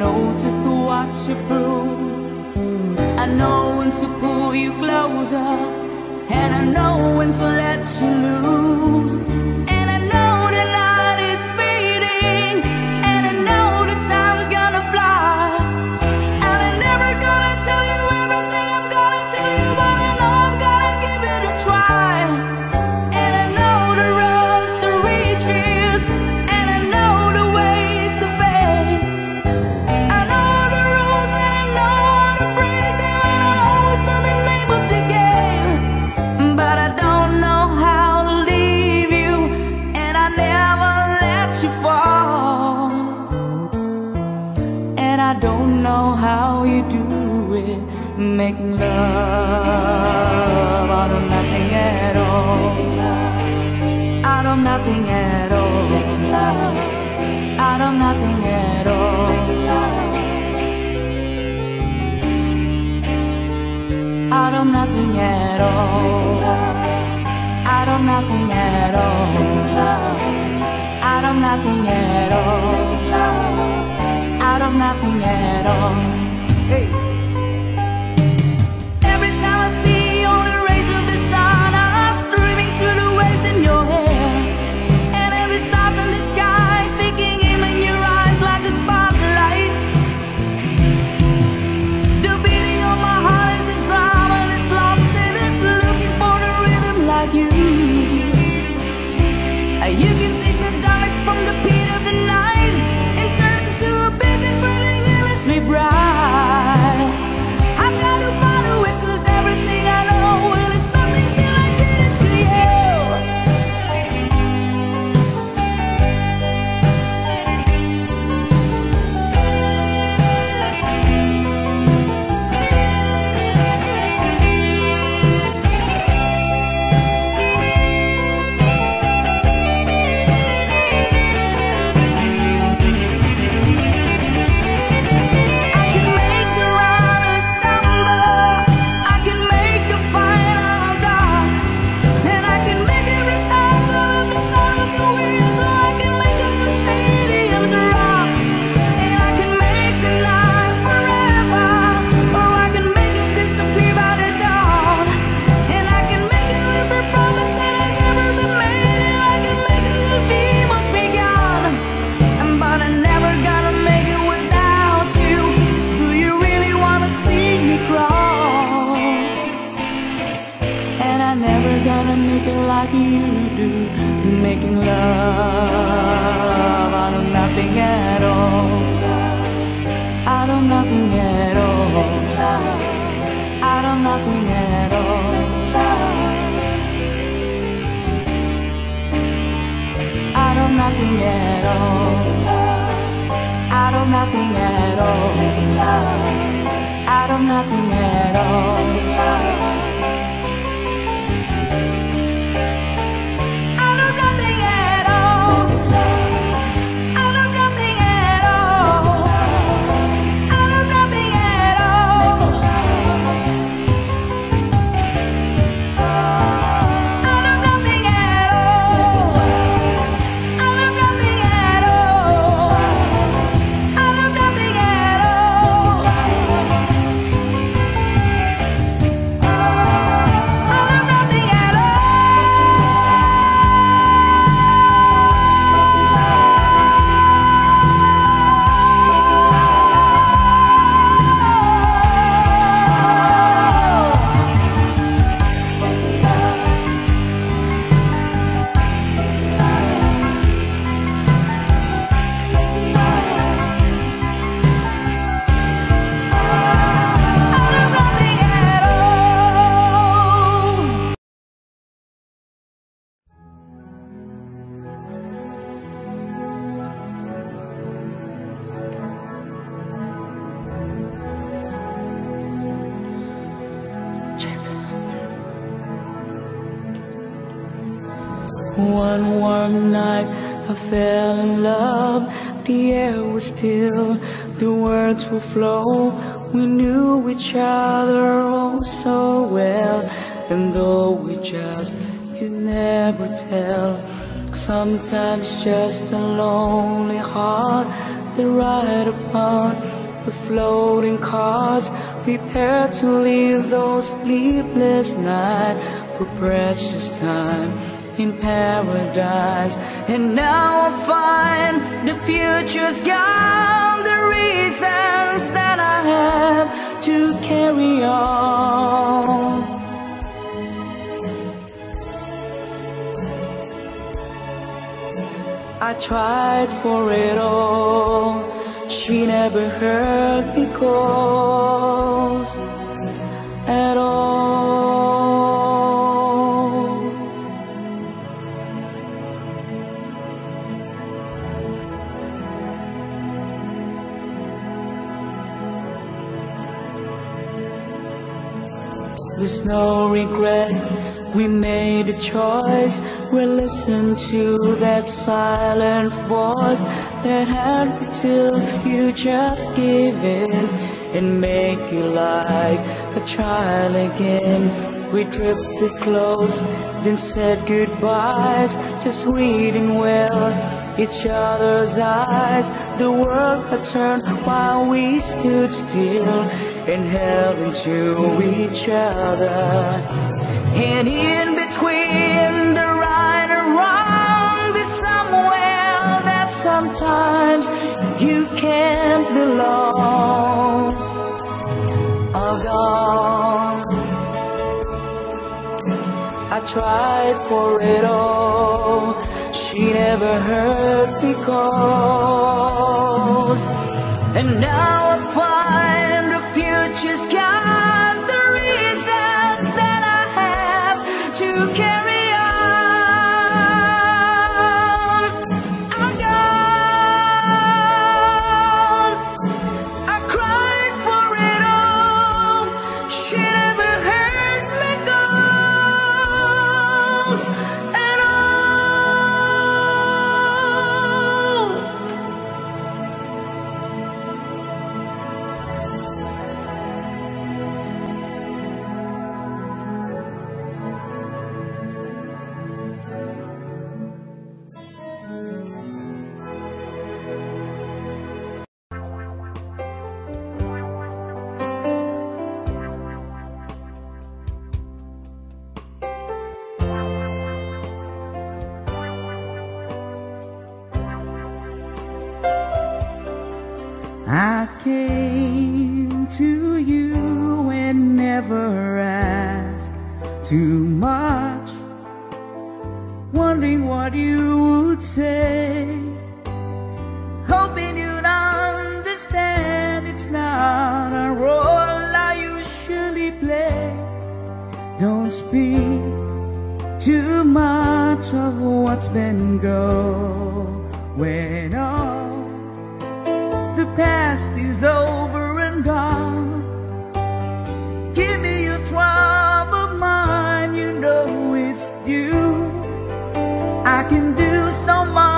know just to watch you prove I know when to pull you closer And I know when to let you loose. at all. I don't nothing at all. I don't nothing at all. I don't nothing at all. Sometimes just a lonely heart The ride upon the floating cars. Prepare to leave those sleepless nights For precious time in paradise. And now I find the future's gone. The reasons that I have to carry on I tried for it all. She never heard me close At all. There's no regret. We made a choice We listened to that silent voice That had till you just give in And make you like a child again. We drifted close, then said goodbyes Just reading well each other's eyes. The world had turned while we stood still And held into each other. And in between sometimes you can't belong. Gone. I tried for it all. She never heard me calls And now never ask too much, wondering what you would say, hoping you'd understand it's not a role I usually play. Don't speak too much of what's been going on. The past so much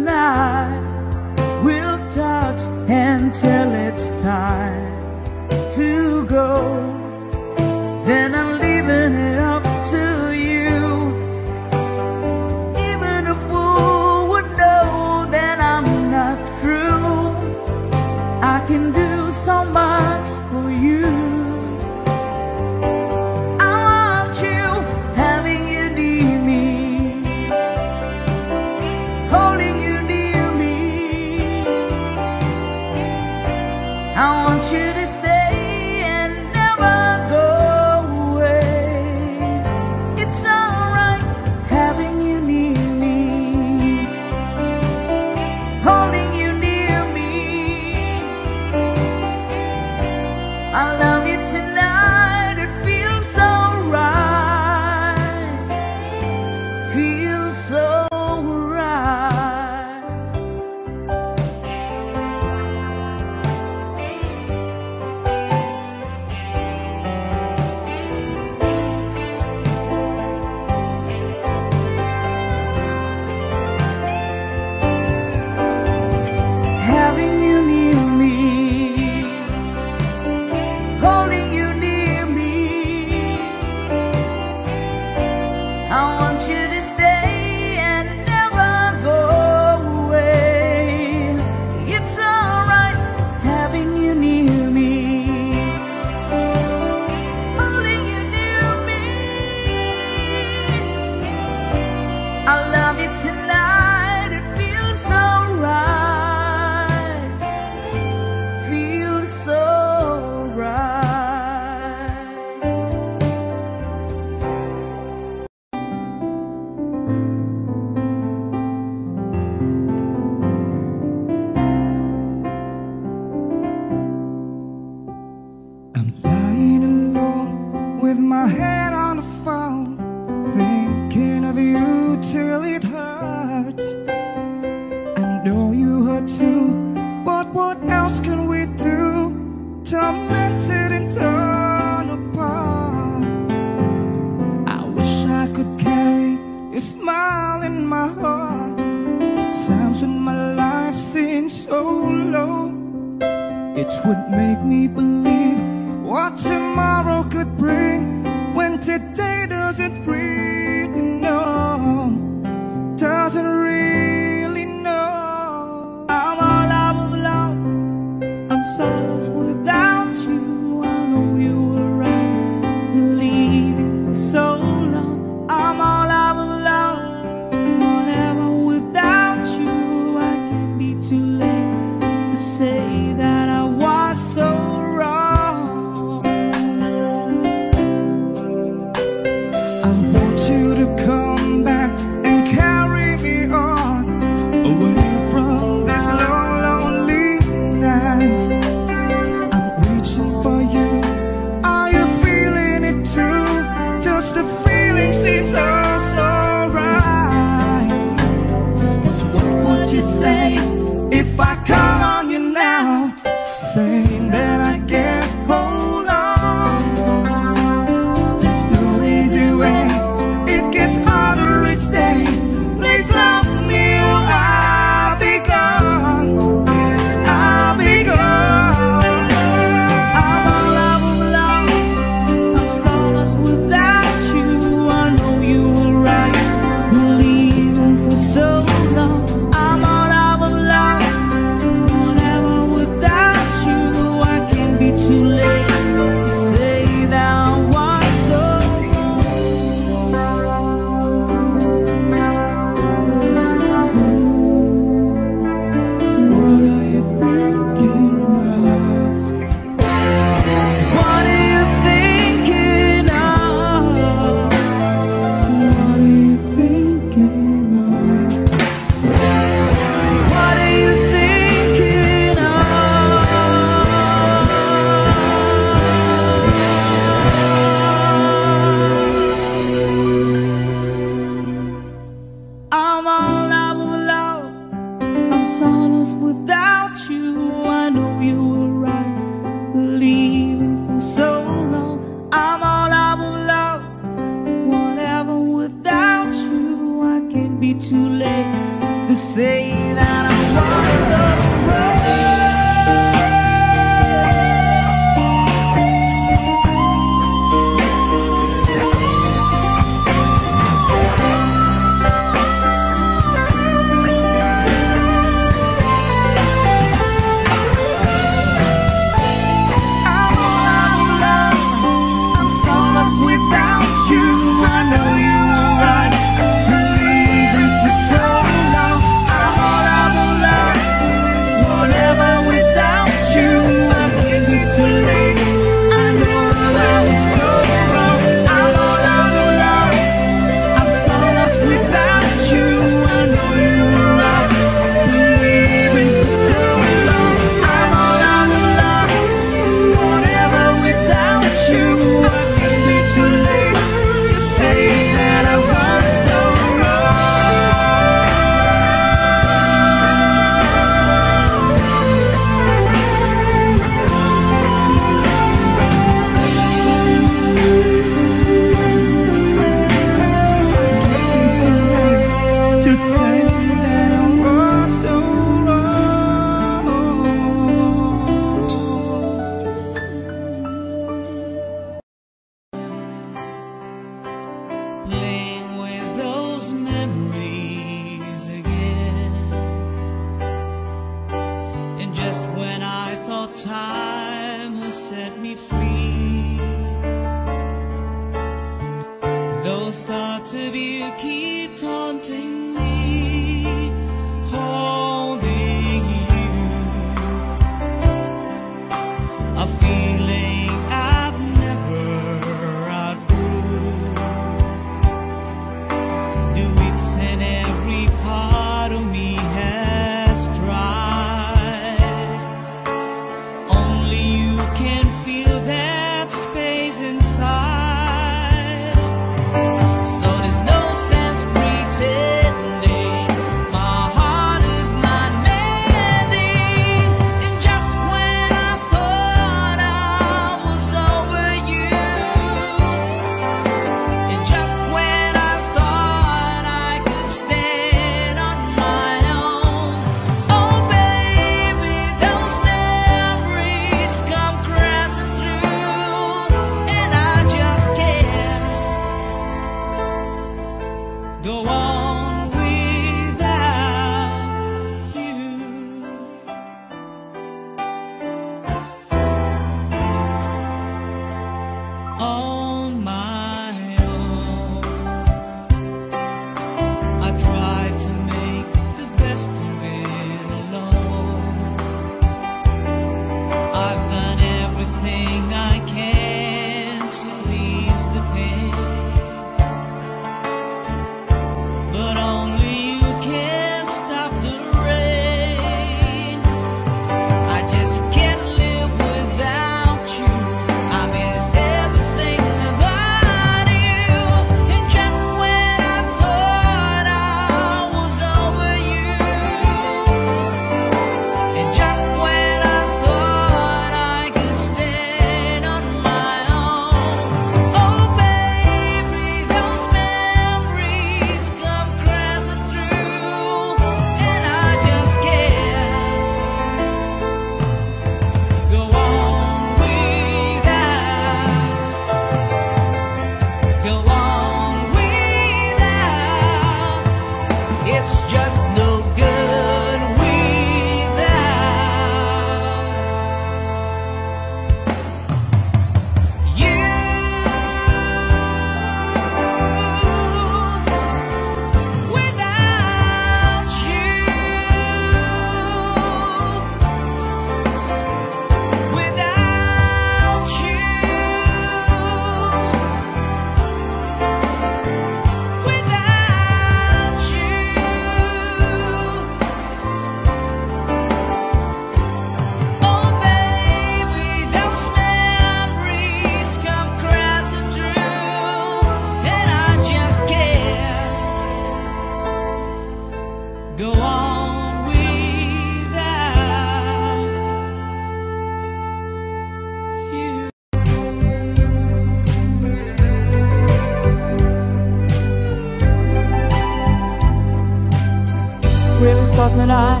thought that I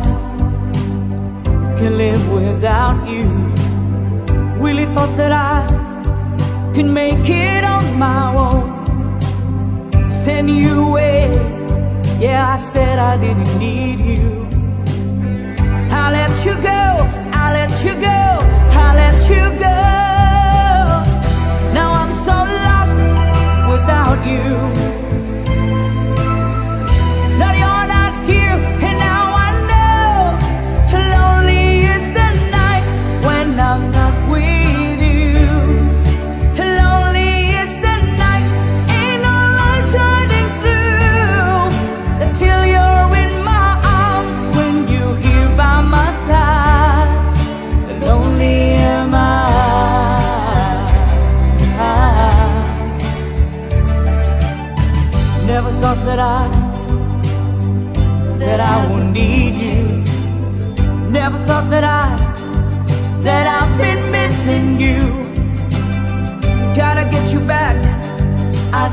can live without you. Really thought that I could make it on my own. Send you away. Yeah, I said I didn't need you. I let you go, I let you go, I let you go. Now I'm so lost without you.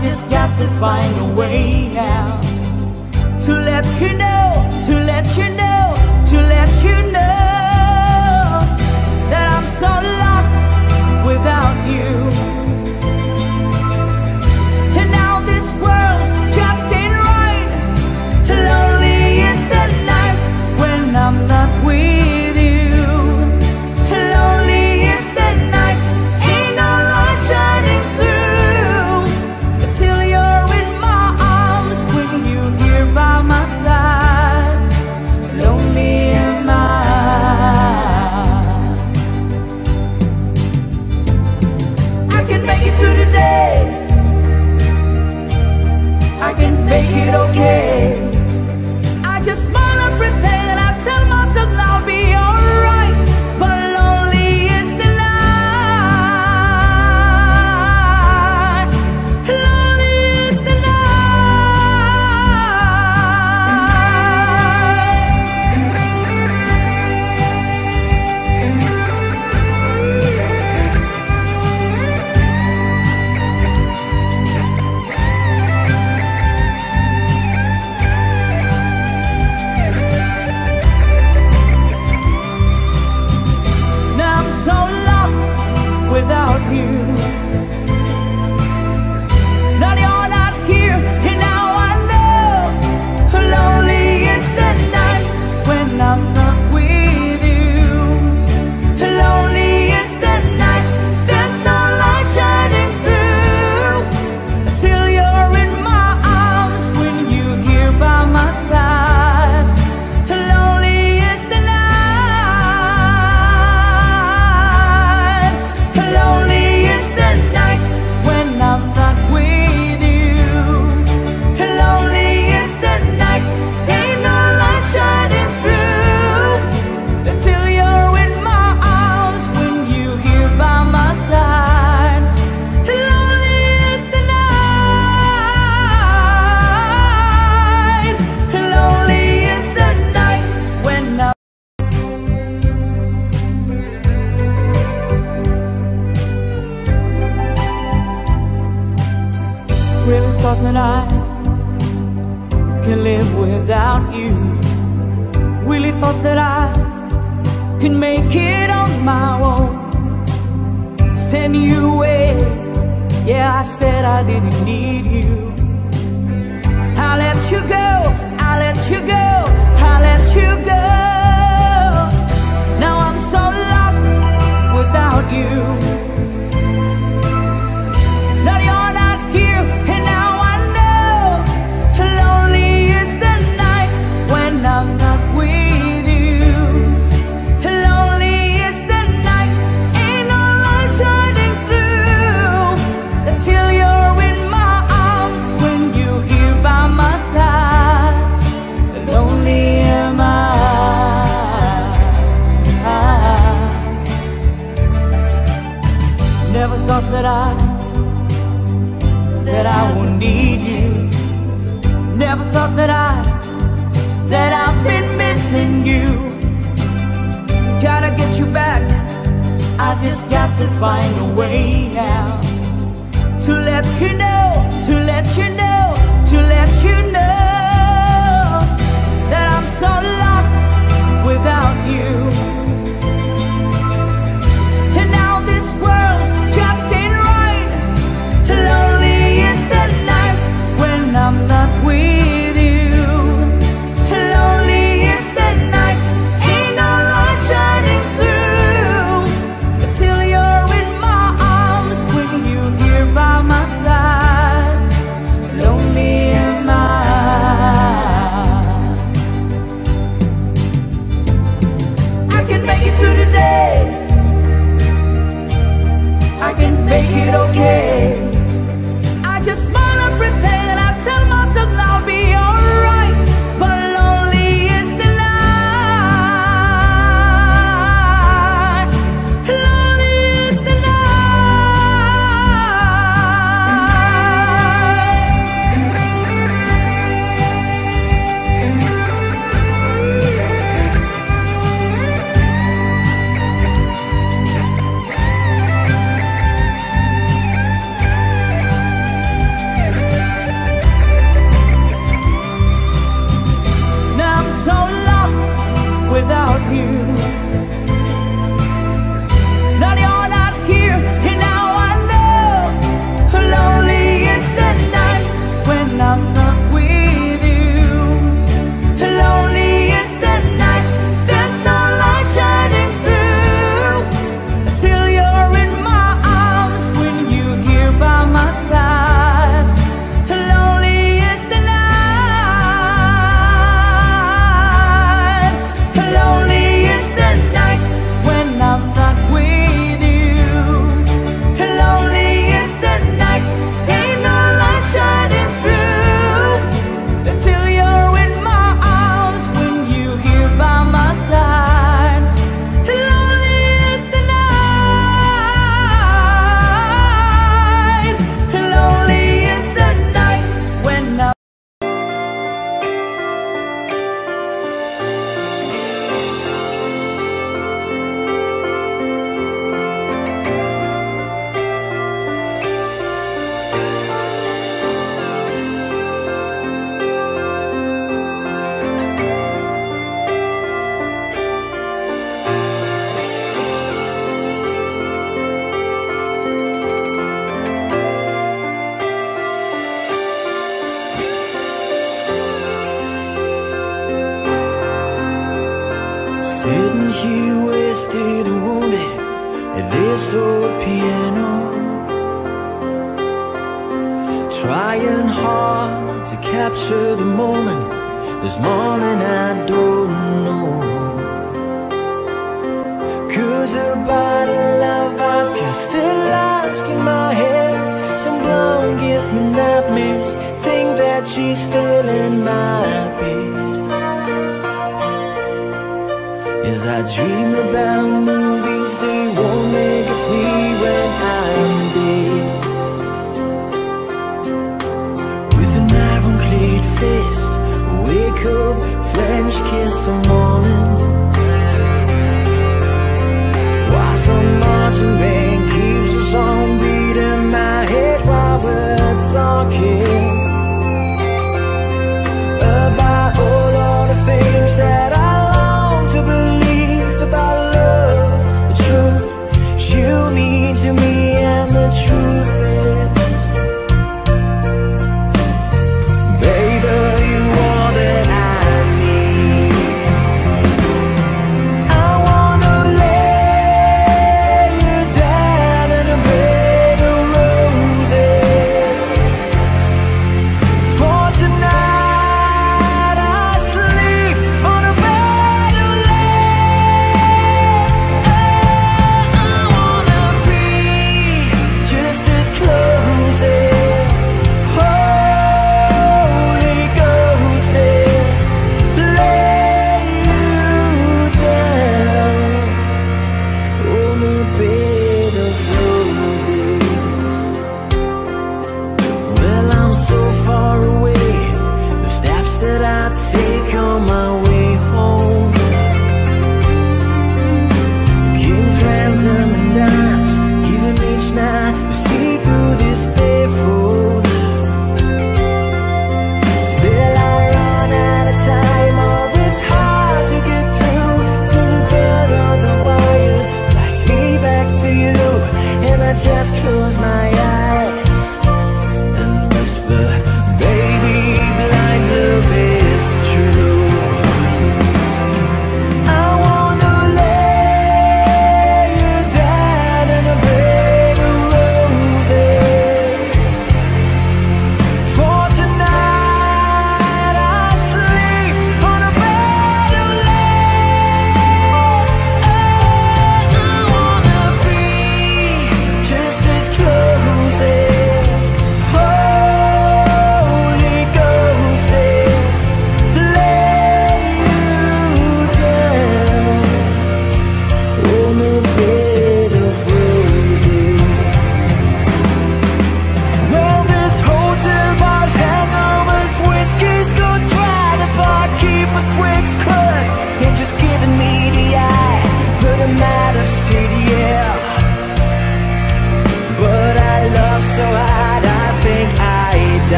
just got to find a way now. To let you know, to let you know, to let you know That I'm so lost without you.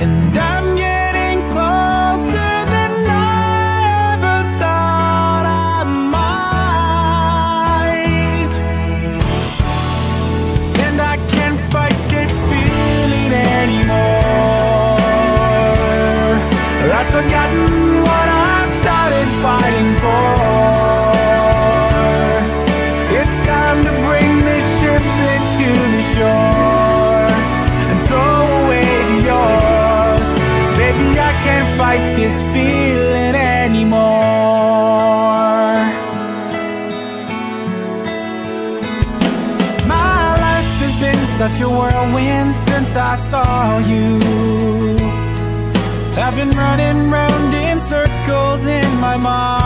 and I call you. I've been running round in circles in my mind.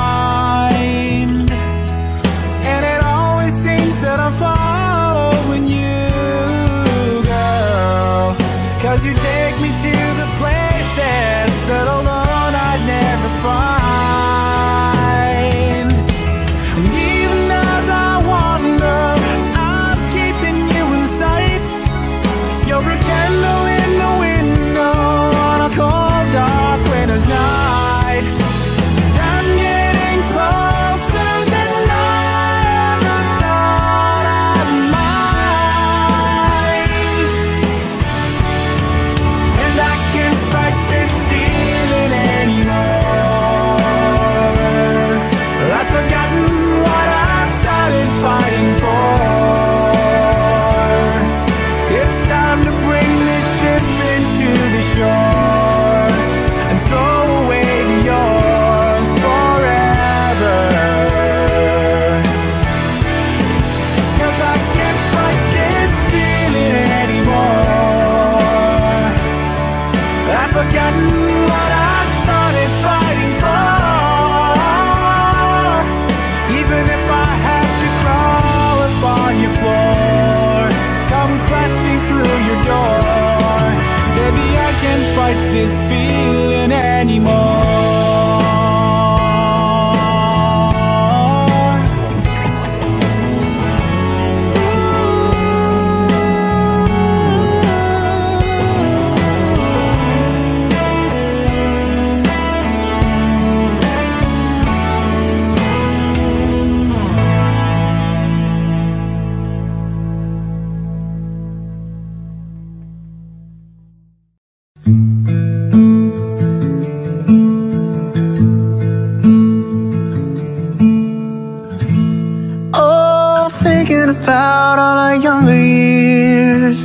thinking about all our younger years.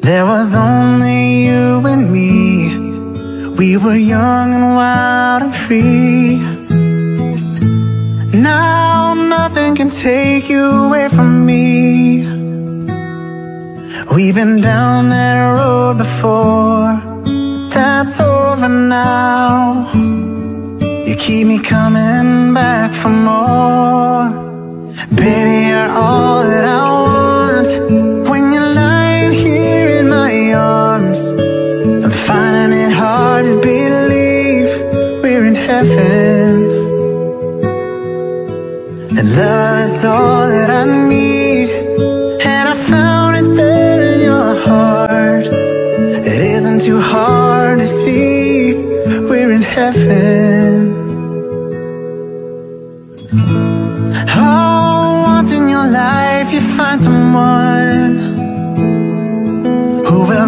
There was only you and me. We were young and wild and free. Now nothing can take you away from me. We've been down that road before. That's over now. You keep me coming back for more. Baby, you're all that I want. When you're lying here in my arms I'm finding it hard to believe We're in heaven. And love is all that I need.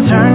turn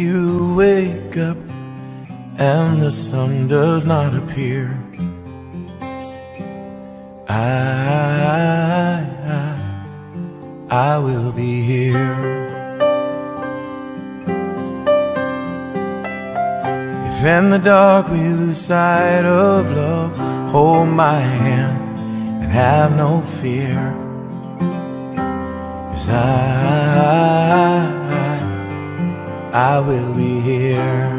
you wake up and the sun does not appear, I, I, I will be here. If in the dark we lose sight of love, hold my hand and have no fear. Cause I, I will be here.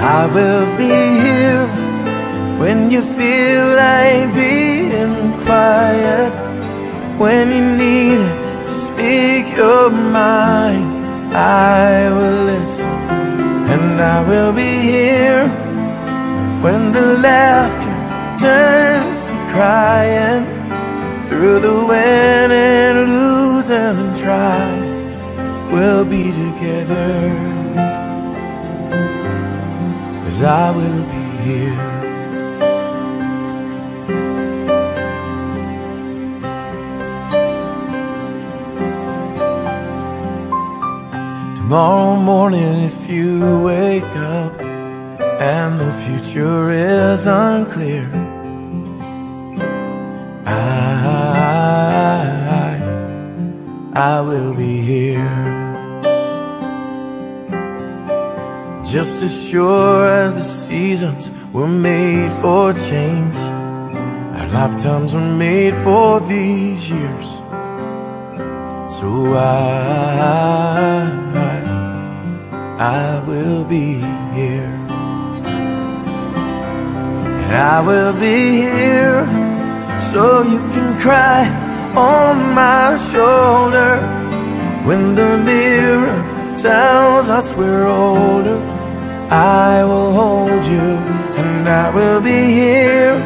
I will be here when you feel like being quiet. When you need to speak your mind, I will listen and I will be here when the laughter turns to crying through the win and lose and try. We'll be together. Cause I will be here. Tomorrow morning, if you wake up and the future is unclear, I, I will be here. Just as sure as the seasons were made for change, our lifetimes were made for these years. So I, I will be here. And I will be here so you can cry on my shoulder when the mirror tells us we're older. I will hold you and I will be here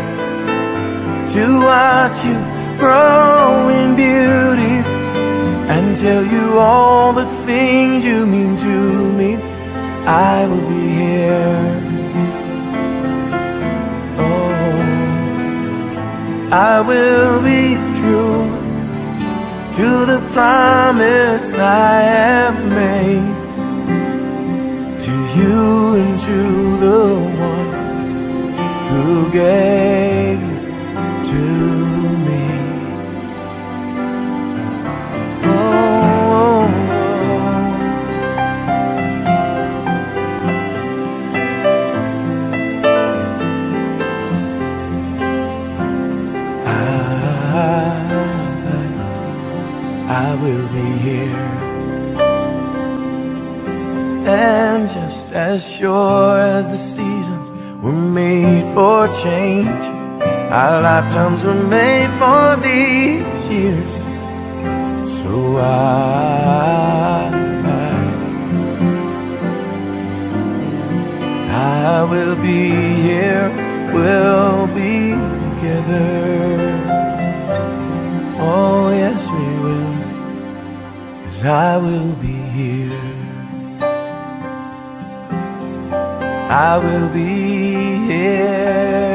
to watch you grow in beauty and tell you all the things you mean to me. I will be here. Oh, I will be true to the promise I have made you and to the one who gave as sure as the seasons were made for change, our lifetimes were made for these years. So I, I, I will be here, we'll be together. Oh, yes, we will, 'cause I will I will be here.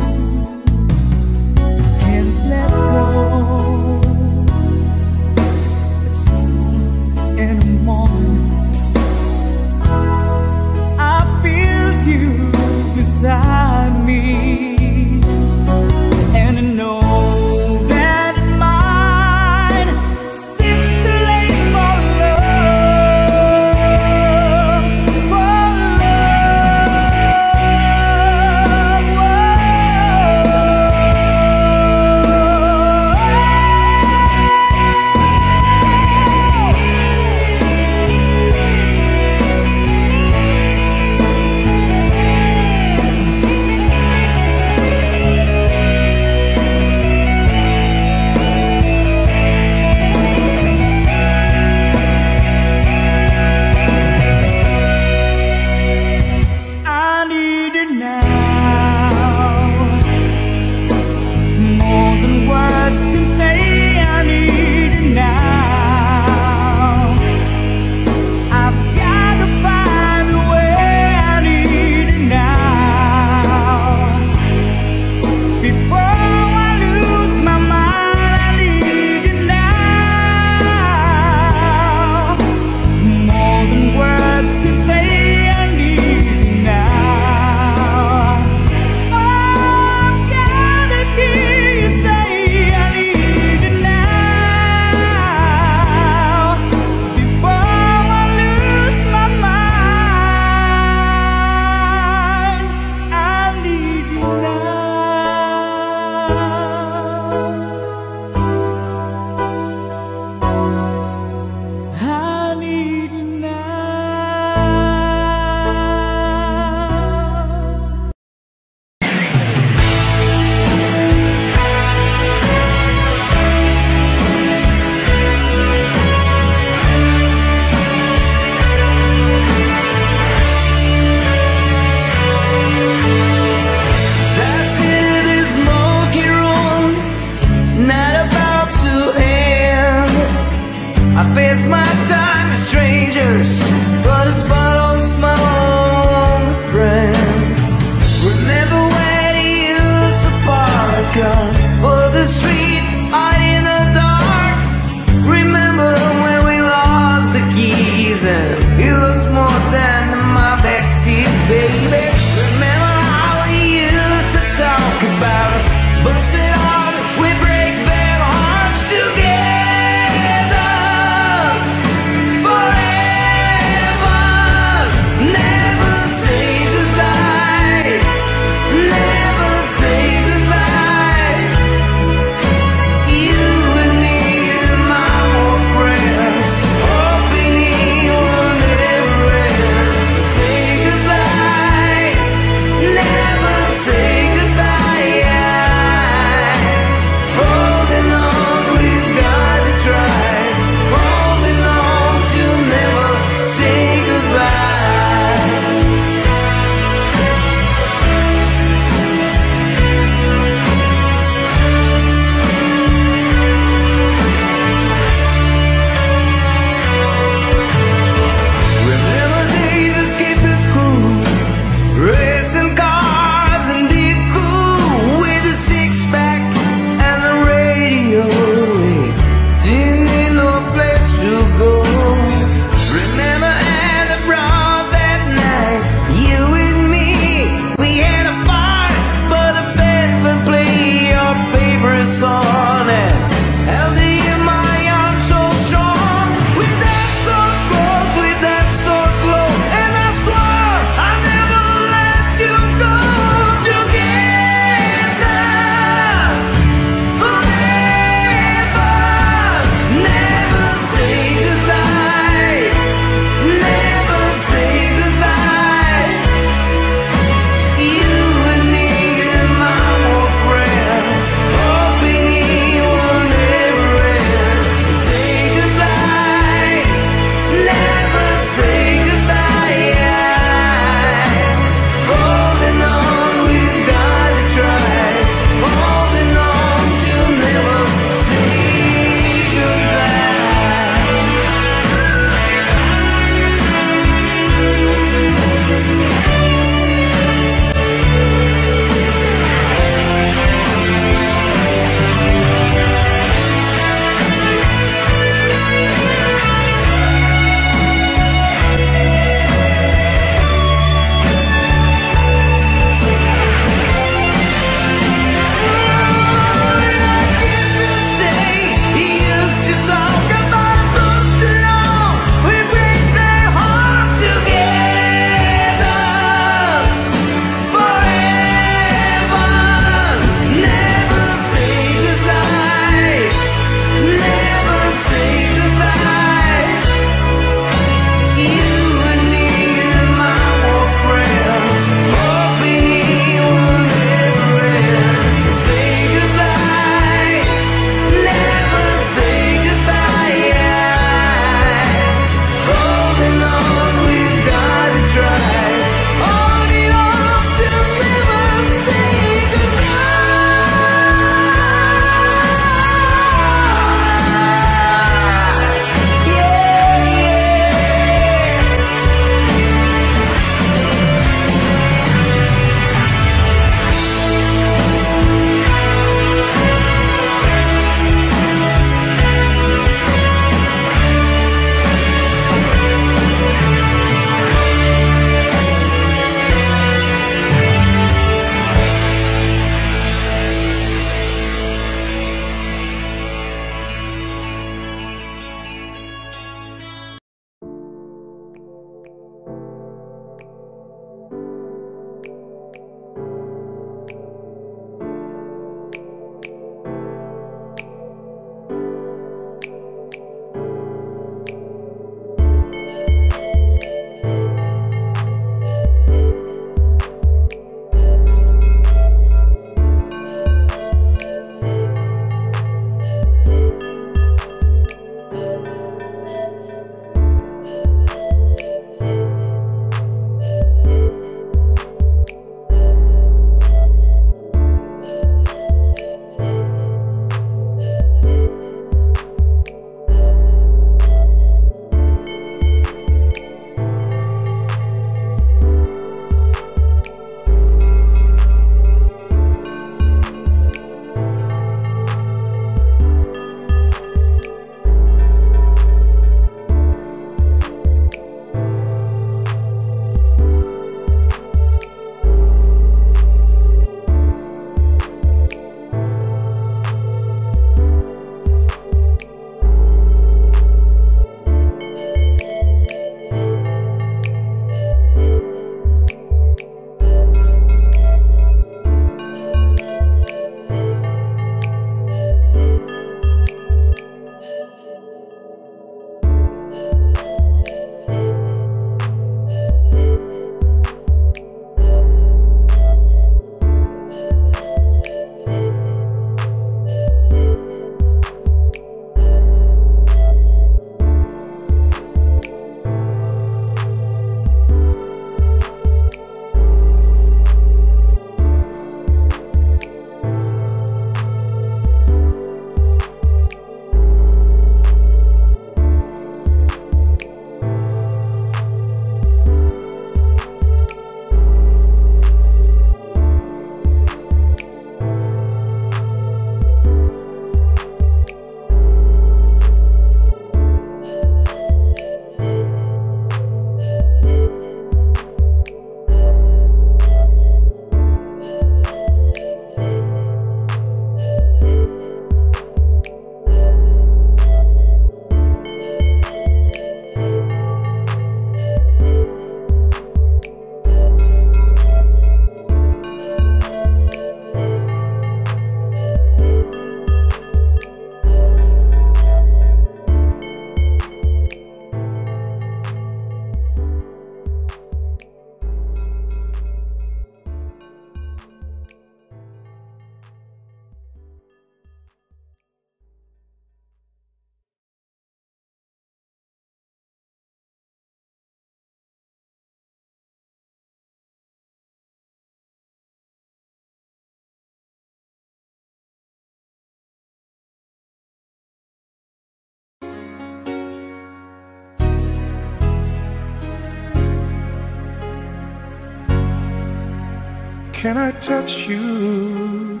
Can I touch you?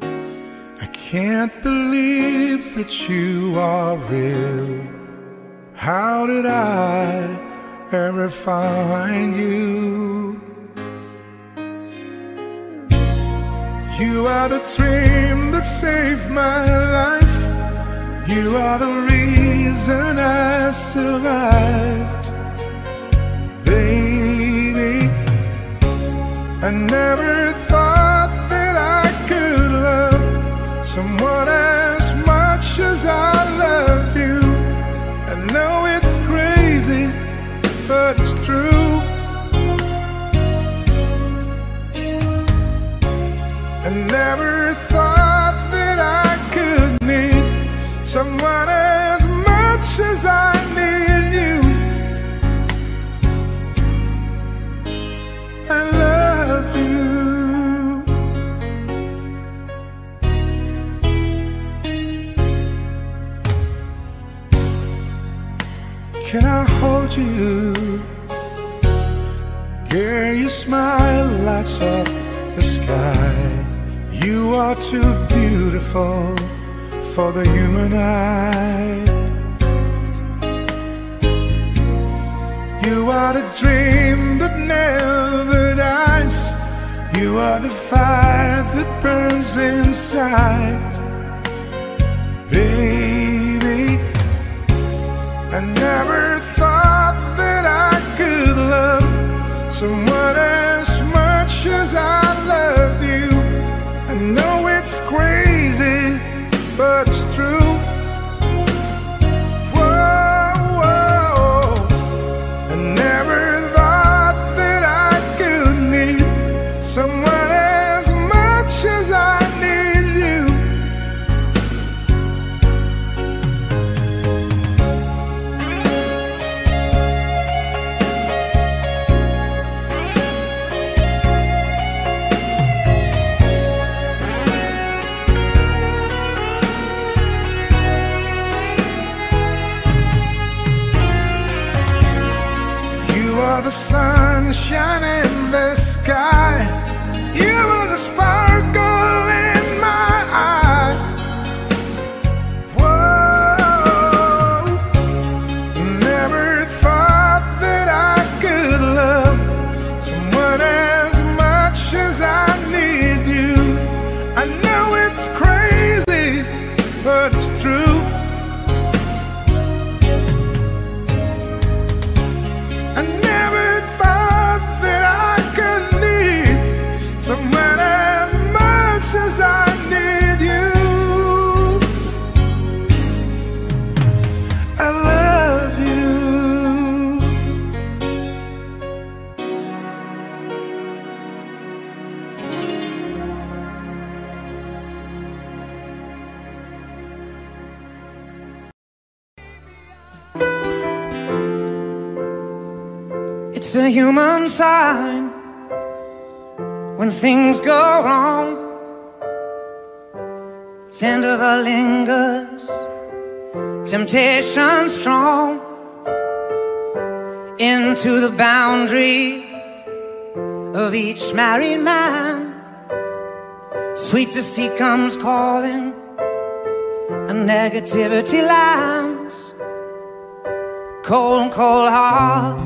I can't believe that you are real. How did I ever find you? You are the dream that saved my life. You are the reason I survived. Baby, I never thought that I could love someone as much as I love you. I know it's crazy, but it's true. I never strong into the boundary of each married man. Sweet to see comes calling, and negativity lands. Cold, cold heart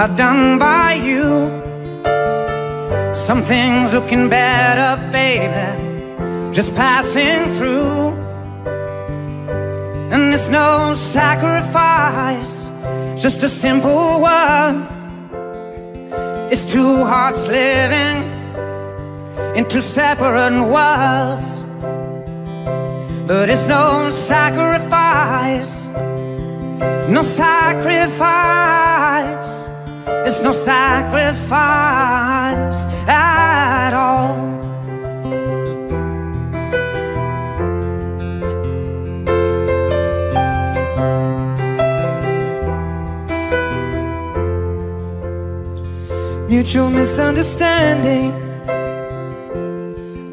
are done by you. Some things looking better, baby, just passing through. And it's no sacrifice, just a simple one. It's two hearts living in two separate worlds. But it's no sacrifice, no sacrifice. It's no sacrifice at all. Mutual misunderstanding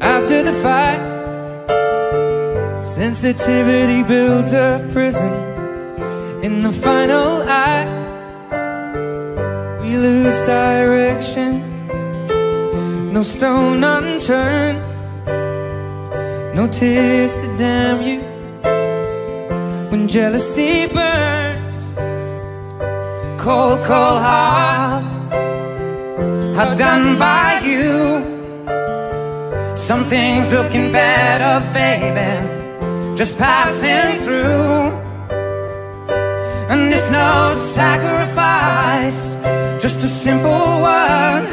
after the fight. Sensitivity builds a prison in the final act. We lose direction no stone unturned, no tears to damn you. When jealousy burns, cold, cold heart, I've done by you. Something's looking better, baby, just passing through. And it's no sacrifice, just a simple word.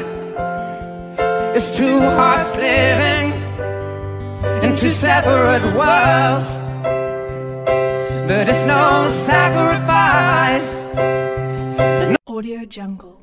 It's two hearts living in two separate worlds. But it's no sacrifice. Audio Jungle.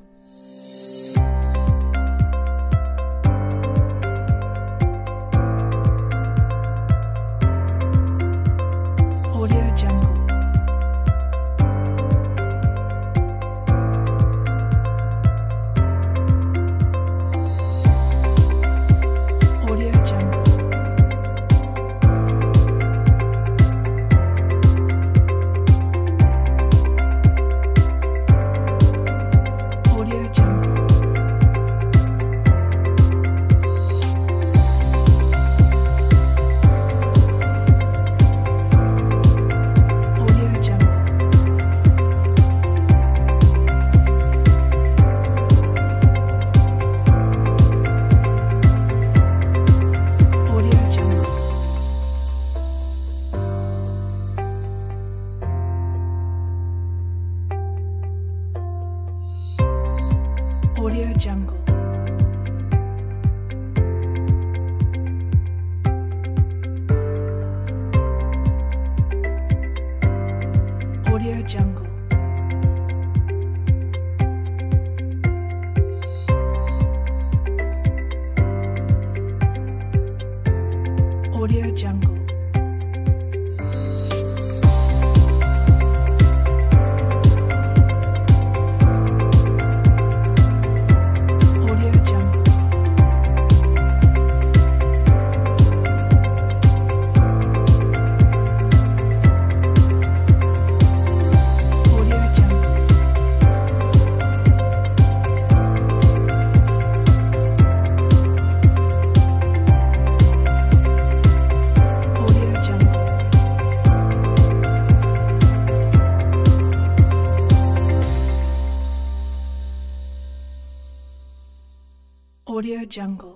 Jungle.